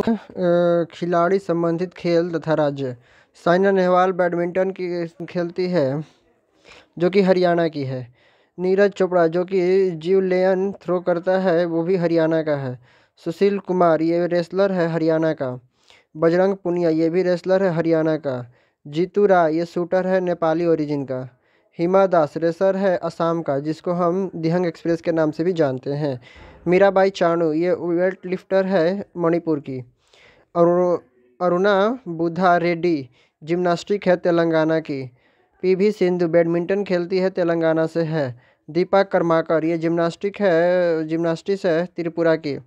खिलाड़ी संबंधित खेल तथा राज्य। साइना नेहवाल बैडमिंटन की खेलती है, जो कि हरियाणा की है। नीरज चोपड़ा, जो कि जीवलेन थ्रो करता है, वो भी हरियाणा का है। सुशील कुमार, ये रेसलर है हरियाणा का। बजरंग पुनिया, ये भी रेसलर है हरियाणा का। जीतू राय, ये शूटर है नेपाली ओरिजिन का। हिमा दास रेसर है असम का, जिसको हम दिहंग एक्सप्रेस के नाम से भी जानते हैं। मीराबाई चाणू ये वेट लिफ्टर है मणिपुर की। अरु, अरुणा बुधा रेड्डी जिम्नास्टिक है तेलंगाना की। पीवी सिंधु बैडमिंटन खेलती है तेलंगाना से है। दीपा कर्माकर, ये जिम्नास्टिक है जिम्नास्टिक्स है त्रिपुरा की।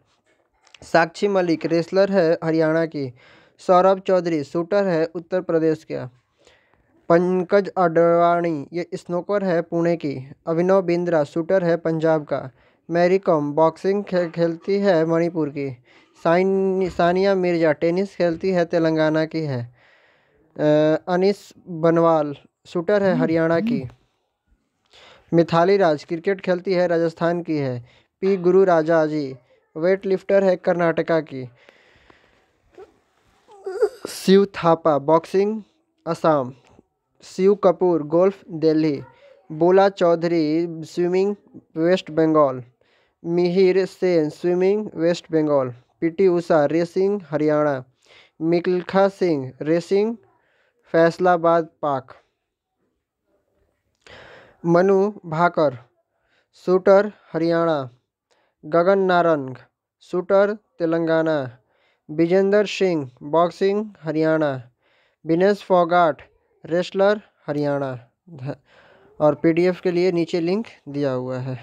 साक्षी मलिक, रेसलर है हरियाणा की। सौरभ चौधरी, शूटर है उत्तर प्रदेश का। पंकज अडवाणी ये स्नोकर है पुणे की। अभिनव बिंद्रा शूटर है पंजाब का। मैरी कॉम बॉक्सिंग खे, खेलती है मणिपुर की। साइन सानिया मिर्ज़ा टेनिस खेलती है तेलंगाना की है। अनिस बनवाल शूटर है हरियाणा की। मिथाली राज क्रिकेट खेलती है राजस्थान की है। पी गुरु राजा जी वेट लिफ्टर है कर्नाटका की। Shiva Thapa boxing Assam. Shiv Kapur, golf, Delhi. Bula Choudhury, swimming, west Bengal. Mihir Sen, swimming, west Bengal. PT Usha, racing, Haryana. Milkha Singh, racing, Faisalabad Pak. Manu Bhaker, shooter, Haryana. Gagan Narang, shooter, Telangana. Vijender Singh, boxing, Haryana. Vinesh Phogat wrestler Haryana और PDF के लिए नीचे link दिया हुआ है।